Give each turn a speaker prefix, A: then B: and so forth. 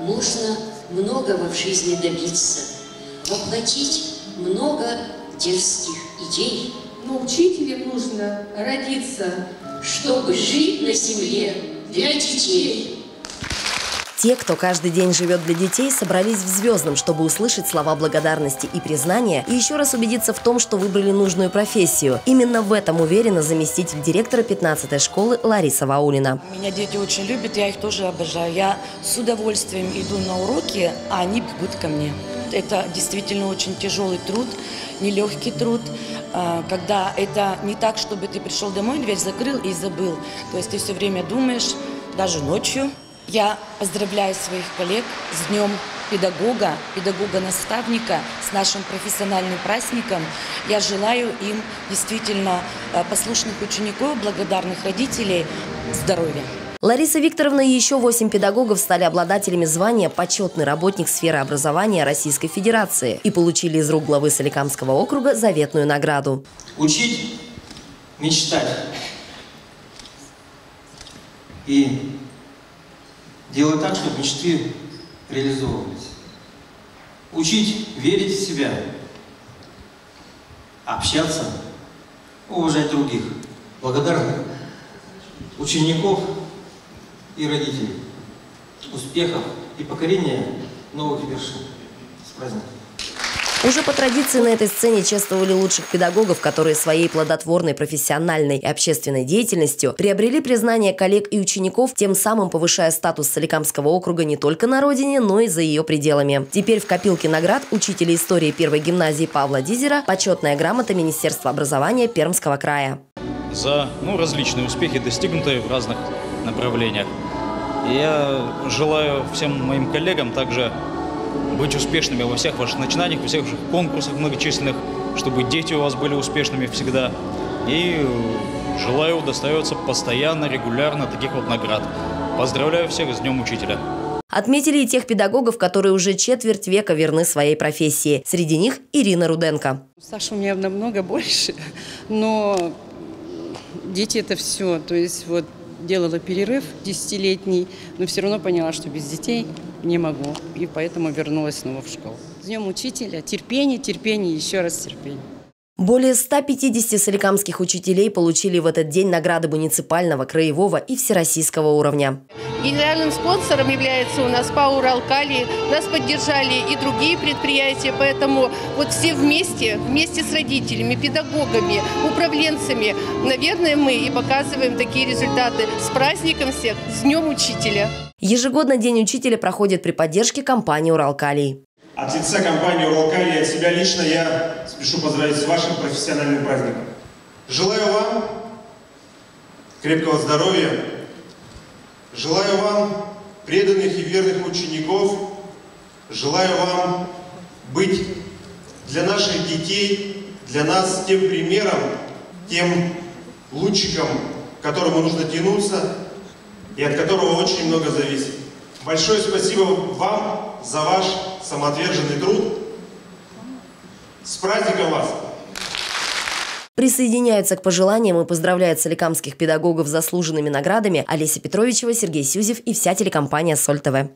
A: можно многого в жизни добиться, воплотить много дерзких идей,
B: Но учителем нужно родиться.
A: чтобы жить на земле для детей.
C: Те, кто каждый день живет для детей, собрались в Звездном, чтобы услышать слова благодарности и признания и еще раз убедиться в том, что выбрали нужную профессию. Именно в этом уверена заместитель директора 15-й школы Лариса Ваулина.
D: Меня дети очень любят, я их тоже обожаю. Я с удовольствием иду на уроки, а они бегут ко мне. Это действительно очень тяжелый труд, нелегкий труд, а, когда это не так, чтобы ты пришел домой, дверь закрыл и забыл. То есть ты все время думаешь, даже ночью. Я поздравляю своих коллег с Днем педагога, педагога-наставника, с нашим профессиональным праздником. Я желаю им действительно а, послушных учеников, благодарных родителей здоровья.
C: Лариса Викторовна и еще восемь педагогов стали обладателями звания «Почетный работник сферы образования Российской Федерации» и получили из рук главы Соликамского округа заветную награду.
E: Учить, мечтать и делать так, чтобы мечты реализовывались. Учить верить в себя, общаться, уважать других, благодарных учеников и родителей, успехов и покорения новых вершин. С праздником!
C: Уже по традиции на этой сцене чествовали лучших педагогов, которые своей плодотворной профессиональной и общественной деятельностью приобрели признание коллег и учеников, тем самым повышая статус Соликамского округа не только на родине, но и за ее пределами. Теперь в копилке наград учителя истории первой гимназии Павла Дизера почетная грамота Министерства образования Пермского края.
F: за ну, различные успехи, достигнутые в разных направлениях. Я желаю всем моим коллегам также быть успешными во всех ваших начинаниях, во всех ваших конкурсах многочисленных, чтобы дети у вас были успешными всегда. И желаю удостаиваться постоянно, регулярно таких вот наград. Поздравляю всех с Днем Учителя!
C: Отметили и тех педагогов, которые уже четверть века верны своей профессии. Среди них Ирина Руденко.
G: Саша у меня намного больше, но дети это все. То есть вот делала перерыв десятилетний, но все равно поняла, что без детей не могу. И поэтому вернулась снова в школу. С Днем Учителя. Терпение, терпение, еще раз терпение.
C: Более 150 соликамских учителей получили в этот день награды муниципального, краевого и всероссийского уровня.
B: Генеральным спонсором является у нас ПАО «Уралкали». Нас поддержали и другие предприятия, поэтому вот все вместе, вместе с родителями, педагогами, управленцами, наверное, мы и показываем такие результаты. С праздником всех, с Днем Учителя!
C: Ежегодно День учителя проходит при поддержке компании «Уралкалий».
H: От лица компании «Уралкалий» от себя лично я спешу поздравить с вашим профессиональным праздником. Желаю вам крепкого здоровья, желаю вам преданных и верных учеников, желаю вам быть для наших детей, для нас тем примером, тем лучиком, к которому нужно тянуться и от которого очень много зависит. Большое спасибо вам за ваш самоотверженный труд. С праздником вас!
C: Присоединяются к пожеланиям и поздравляют соликамских педагогов заслуженными наградами Олеся Петровичева, Сергей Сюзев и вся телекомпания «Соль ТВ».